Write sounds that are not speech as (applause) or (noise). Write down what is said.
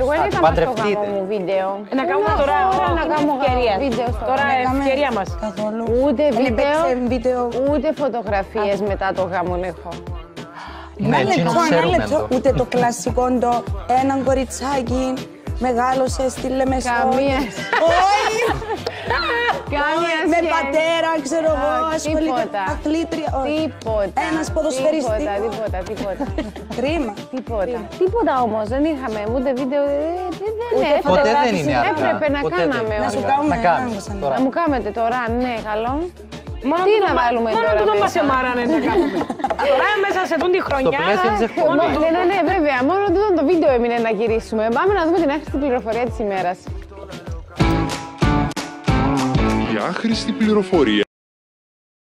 Εγώ δεν έκανα στο παντρευτείτε. γάμο μου βίντεο. Να κάνουμε Δεν τώρα έχω ώρα να είναι κάνω ευκαιρία. βίντεο στο Τώρα γάμο. είναι ευκαιρία μας. Καθόλου. Ούτε Δεν βίντεο, έπαιξε βίντεο. ούτε φωτογραφίες μετά το γάμο έχω. Ναι, Ένα εκείνο λεπτό, ένα ξέρουμε λεπτό. το. Ούτε το κλασικό το έναν κοριτσάκι μεγάλωσε στη Λεμεσό. Καμία. Όχι, Καμία με σχέση. πατέρα, ξέρω εγώ, Α, ασχολείται. τίποτα. Αθλήτρια. όχι. Τίποτα. Ένας ποδοσφαιριστής. Τίποτα, τίποτα, τίποτα. (laughs) Κρίμα. Τίποτα. Τίποτα όμως, δεν είχαμε ούτε βίντεο, ε, δεν Ούτε έπρεπε. Ποτέ δεν είναι Έπρεπε αργά. να Ποτέ δεν. κάναμε Να σου όλα. κάνουμε Να κάνεις ένα σαν- τώρα. Να μου κάνετε τώρα, ναι, καλό. Μόνο Τι τούτο να μα- βάλουμε μόνο τώρα τούτο μέσα; μας εμάρανε να κάνουμε. Τώρα μέσα σε τούτη Στο χρονιά. πλαίσιο της Μόνο, εκπομπής. ναι, ναι, ναι, βέβαια. Μόνο τούτο το βίντεο έμεινε να γυρίσουμε. Πάμε να δούμε την άχρηστη πληροφορία της ημέρας. Η άχρηστη πληροφορία